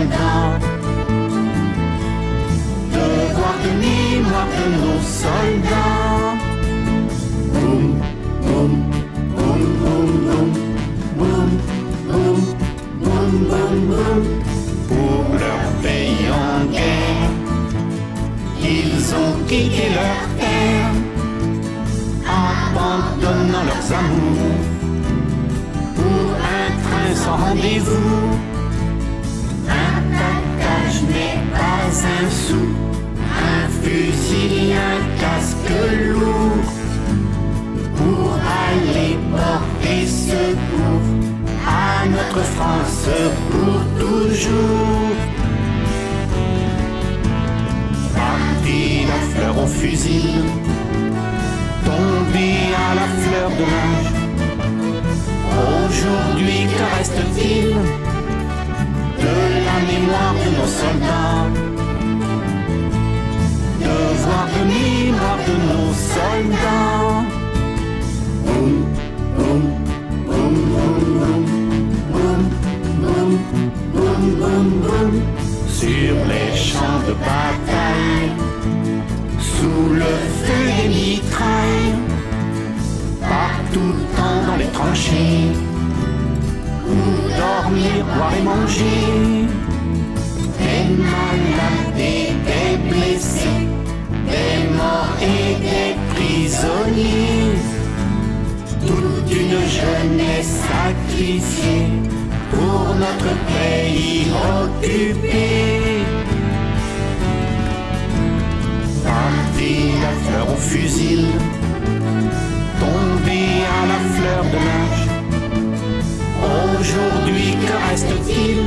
de nos soldats Devoir de mémoire de nos soldats. Boum, boum, boum, boum, boum, boum, boum, boum, boum, boum. Pour leur pays en guerre, ils ont quitté leur terre, abandonnant leurs amours pour un train sans rendez-vous. Pour aller porter secours à notre France pour toujours. Parti la fleur au fusil, tombé à la fleur de l'âge. Aujourd'hui, que reste-t-il de la mémoire de nos soldats? Boum, boum, boum. Sur les champs de bataille, sous le feu des mitrailles, partout temps dans les tranchées, où dormir, boire et manger, des malades et des blessés, des morts et des prisonniers, toute une jeunesse sacrifiée notre pays occupé. Parti la fleur au fusil, tombé à la fleur de l'âge. Aujourd'hui, que reste-t-il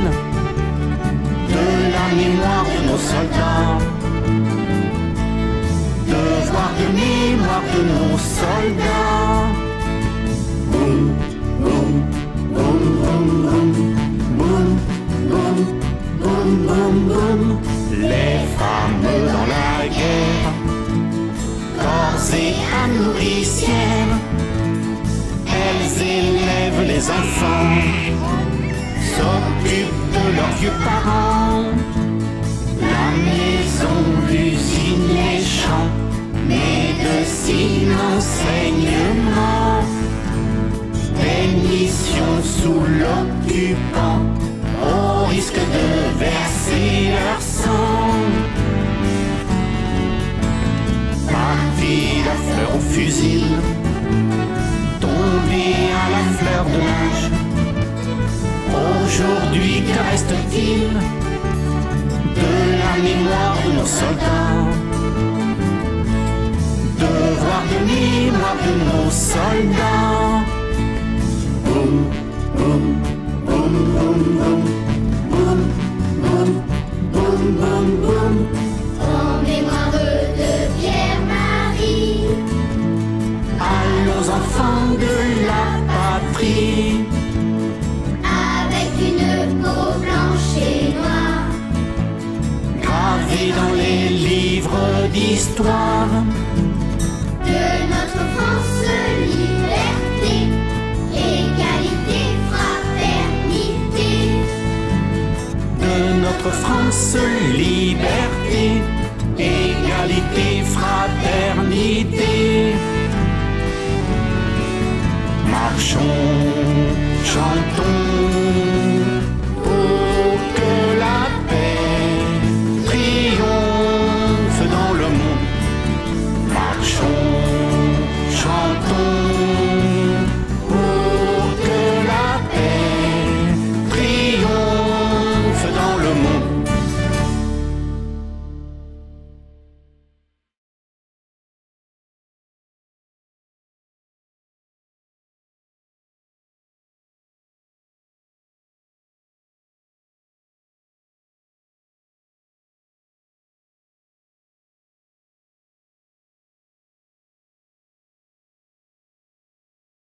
de la mémoire de nos soldats? Devoir de mémoire de nos soldats. Les femmes dans la guerre, corps et âme nourricière, elles élèvent les enfants, s'occupent de leurs vieux parents. La maison, l'usine, les champs, médecine, enseignement, missions sous l'occupant, au risque de fusil, tombé à la fleur de l'âge. Aujourd'hui, que reste-t-il de la mémoire de nos soldats? Devoir de mémoire de nos soldats. Dans les livres d'histoire. de notre France, liberté, égalité, fraternité, de notre France, liberté, égalité, fraternité. Marchons, chantons,